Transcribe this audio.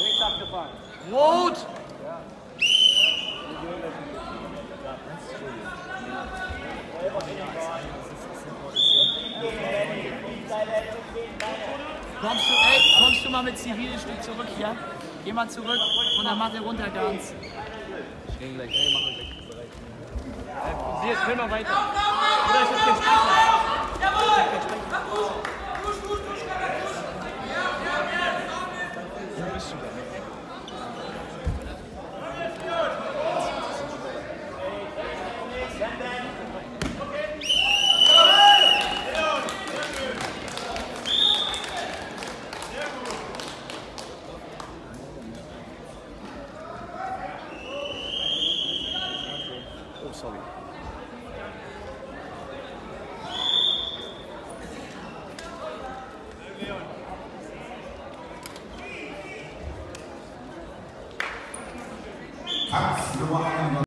Links abgefangen. Rot! Kommst du, ey, kommst du mal mit Zivil ein Stück zurück hier? Geh mal zurück von der Matte runter ganz. Ich gehe gleich. Hey, mach weg. Bereit. Sie jetzt, hör mal weiter. Oder ich hab ッシュだね。Leon. acts number